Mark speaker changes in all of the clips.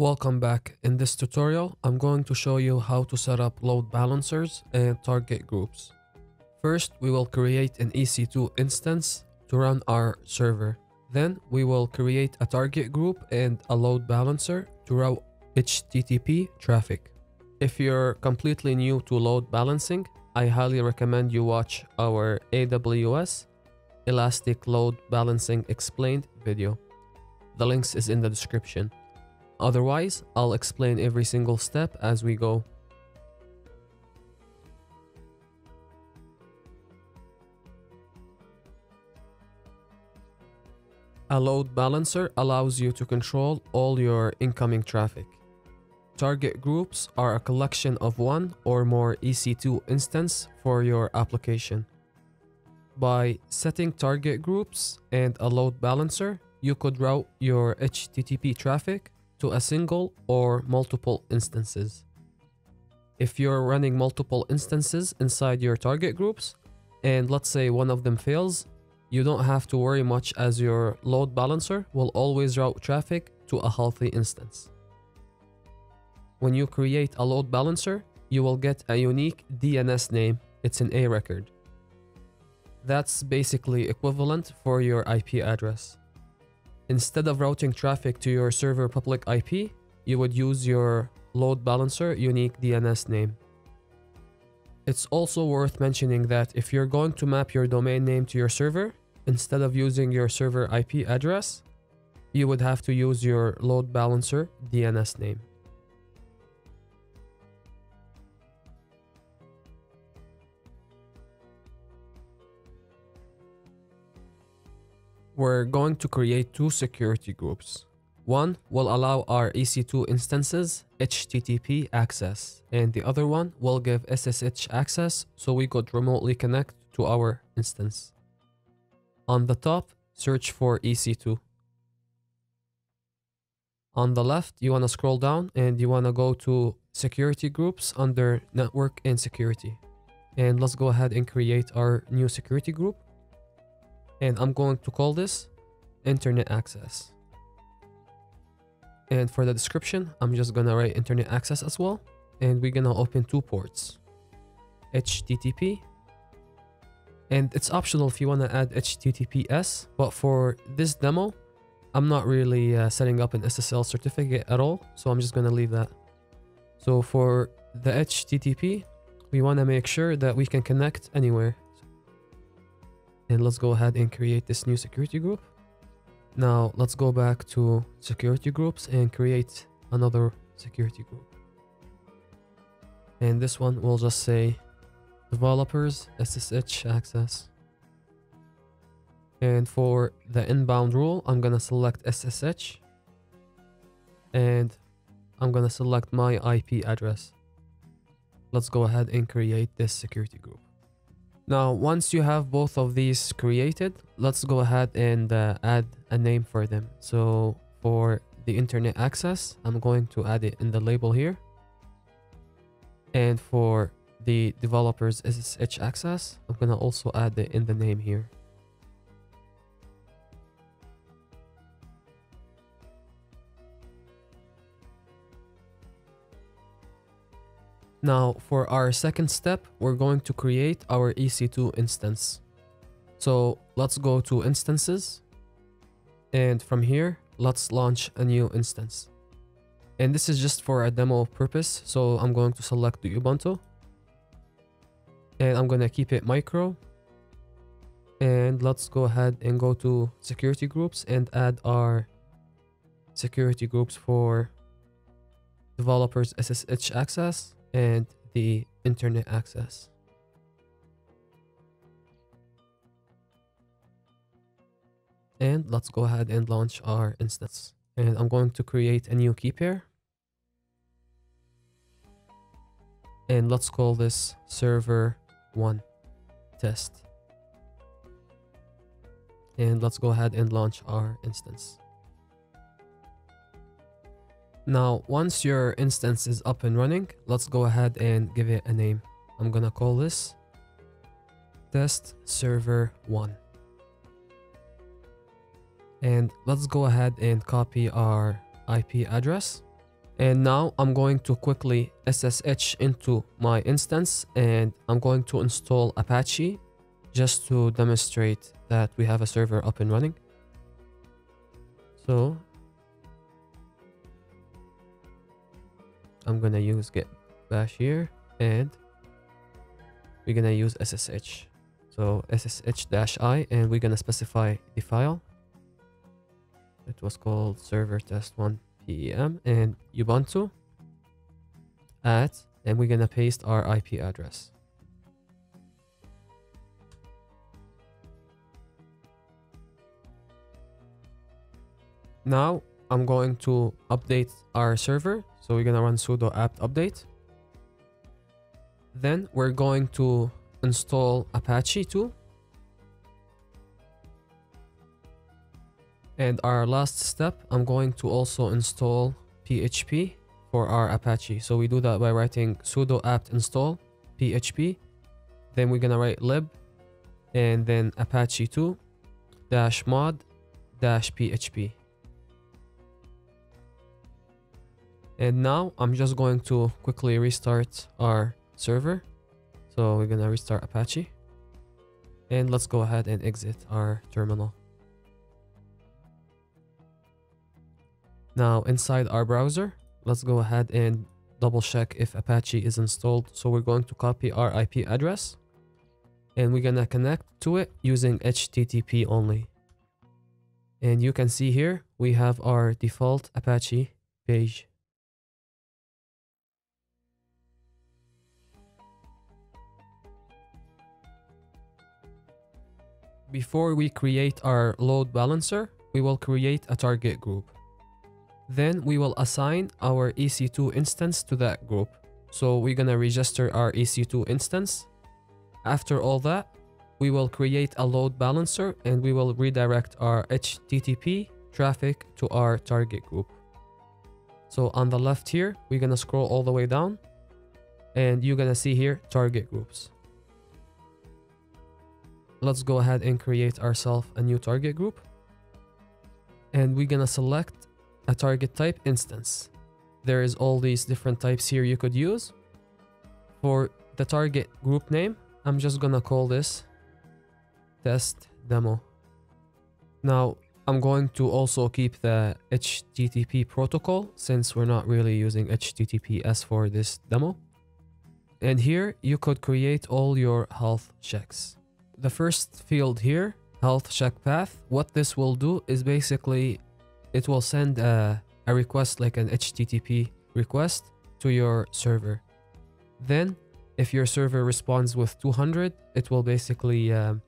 Speaker 1: Welcome back. In this tutorial, I'm going to show you how to set up load balancers and target groups. First, we will create an EC2 instance to run our server. Then, we will create a target group and a load balancer to route HTTP traffic. If you're completely new to load balancing, I highly recommend you watch our AWS Elastic Load Balancing Explained video. The links is in the description. Otherwise, I'll explain every single step as we go. A load balancer allows you to control all your incoming traffic. Target groups are a collection of one or more EC2 instance for your application. By setting target groups and a load balancer, you could route your HTTP traffic to a single or multiple instances. If you're running multiple instances inside your target groups, and let's say one of them fails, you don't have to worry much as your load balancer will always route traffic to a healthy instance. When you create a load balancer, you will get a unique DNS name. It's an A record. That's basically equivalent for your IP address. Instead of routing traffic to your server public IP, you would use your load balancer unique DNS name. It's also worth mentioning that if you're going to map your domain name to your server, instead of using your server IP address, you would have to use your load balancer DNS name. We're going to create two security groups. One will allow our EC2 instances HTTP access, and the other one will give SSH access so we could remotely connect to our instance. On the top, search for EC2. On the left, you want to scroll down and you want to go to security groups under network and security. And let's go ahead and create our new security group and I'm going to call this internet access. And for the description, I'm just gonna write internet access as well. And we're gonna open two ports, HTTP. And it's optional if you wanna add HTTPS, but for this demo, I'm not really uh, setting up an SSL certificate at all. So I'm just gonna leave that. So for the HTTP, we wanna make sure that we can connect anywhere. And let's go ahead and create this new security group. Now let's go back to security groups and create another security group. And this one will just say developers SSH access. And for the inbound rule, I'm gonna select SSH and I'm gonna select my IP address. Let's go ahead and create this security group. Now, once you have both of these created, let's go ahead and uh, add a name for them. So for the internet access, I'm going to add it in the label here. And for the developers SSH access, I'm going to also add it in the name here. Now for our second step, we're going to create our EC2 instance. So let's go to instances. And from here, let's launch a new instance. And this is just for a demo purpose. So I'm going to select the Ubuntu. And I'm going to keep it micro. And let's go ahead and go to security groups and add our security groups for developers SSH access and the internet access. And let's go ahead and launch our instance. And I'm going to create a new key pair. And let's call this server one test. And let's go ahead and launch our instance. Now, once your instance is up and running, let's go ahead and give it a name. I'm gonna call this test server 1. And let's go ahead and copy our IP address And now I'm going to quickly SSH into my instance and I'm going to install Apache just to demonstrate that we have a server up and running. So I'm gonna use Git Bash here and we're gonna use SSH. So SSH-i and we're gonna specify the file. It was called server test 1 PEM and Ubuntu at, and we're gonna paste our IP address. Now I'm going to update our server. So we're gonna run sudo apt update. Then we're going to install Apache 2. And our last step, I'm going to also install PHP for our Apache. So we do that by writing sudo apt install PHP. Then we're gonna write lib and then Apache 2 dash mod dash PHP. And now I'm just going to quickly restart our server. So we're gonna restart Apache. And let's go ahead and exit our terminal. Now inside our browser, let's go ahead and double check if Apache is installed. So we're going to copy our IP address and we're gonna connect to it using HTTP only. And you can see here, we have our default Apache page. Before we create our load balancer, we will create a target group. Then we will assign our EC2 instance to that group. So we're gonna register our EC2 instance. After all that, we will create a load balancer and we will redirect our HTTP traffic to our target group. So on the left here, we're gonna scroll all the way down and you're gonna see here target groups let's go ahead and create ourselves a new target group. And we're gonna select a target type instance. There is all these different types here you could use. For the target group name, I'm just gonna call this test demo. Now, I'm going to also keep the HTTP protocol since we're not really using HTTPS for this demo. And here you could create all your health checks the first field here, health check path, what this will do is basically it will send a, a request like an HTTP request to your server. Then if your server responds with 200, it will basically um,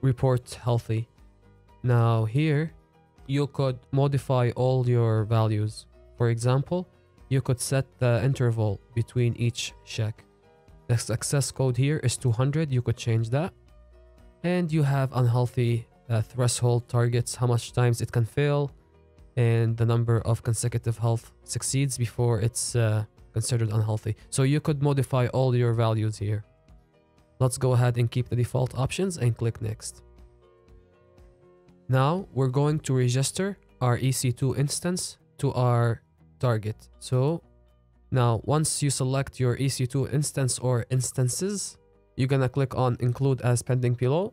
Speaker 1: report healthy. Now here, you could modify all your values. For example, you could set the interval between each check. The success code here is 200, you could change that and you have unhealthy uh, threshold targets, how much times it can fail, and the number of consecutive health succeeds before it's uh, considered unhealthy. So you could modify all your values here. Let's go ahead and keep the default options and click next. Now we're going to register our EC2 instance to our target. So now once you select your EC2 instance or instances, you're gonna click on include as pending below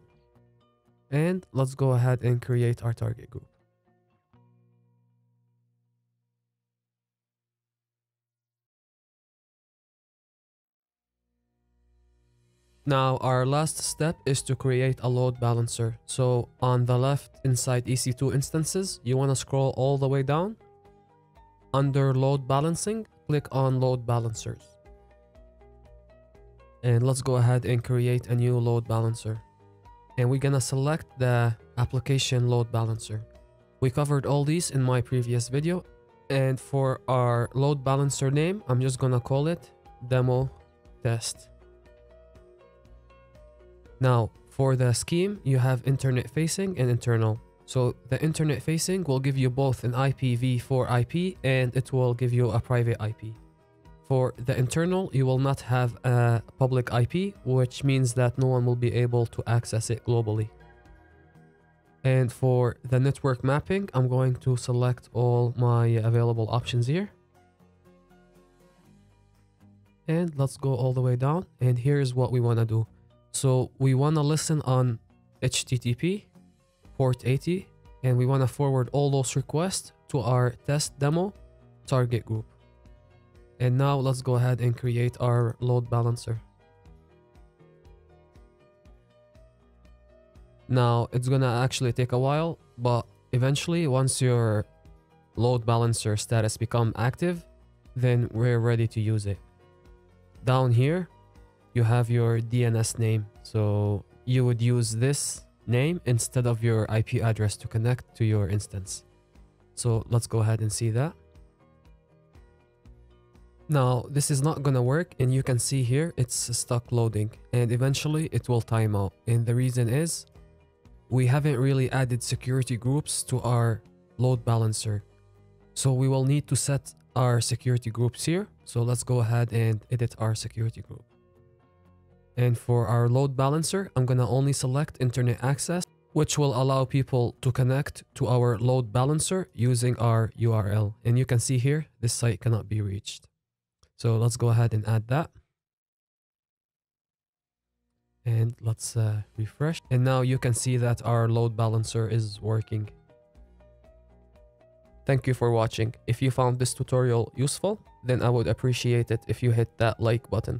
Speaker 1: and let's go ahead and create our target group. Now our last step is to create a load balancer. So on the left inside EC2 instances, you want to scroll all the way down. Under load balancing, click on load balancers. And let's go ahead and create a new load balancer. And we're gonna select the application load balancer. We covered all these in my previous video. And for our load balancer name, I'm just gonna call it demo test. Now, for the scheme, you have internet facing and internal. So the internet facing will give you both an IPv4 IP and it will give you a private IP. For the internal, you will not have a public IP, which means that no one will be able to access it globally. And for the network mapping, I'm going to select all my available options here. and let's go all the way down and here's what we want to do so we want to listen on http port 80 and we want to forward all those requests to our test demo target group and now let's go ahead and create our load balancer. Now it's gonna actually take a while but eventually once your load balancer status become active then we're ready to use it. Down here you have your DNS name. So you would use this name instead of your IP address to connect to your instance. So let's go ahead and see that now this is not gonna work and you can see here it's stuck loading and eventually it will time out. And the reason is we haven't really added security groups to our load balancer. So we will need to set our security groups here. So let's go ahead and edit our security group. And for our load balancer i'm gonna only select internet access which will allow people to connect to our load balancer using our url and you can see here this site cannot be reached so let's go ahead and add that. And let's uh, refresh. And now you can see that our load balancer is working. Thank you for watching. If you found this tutorial useful, then I would appreciate it if you hit that like button.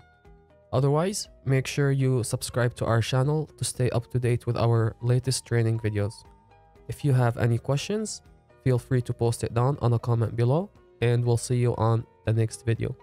Speaker 1: Otherwise, make sure you subscribe to our channel to stay up to date with our latest training videos. If you have any questions, feel free to post it down on a comment below and we'll see you on the next video.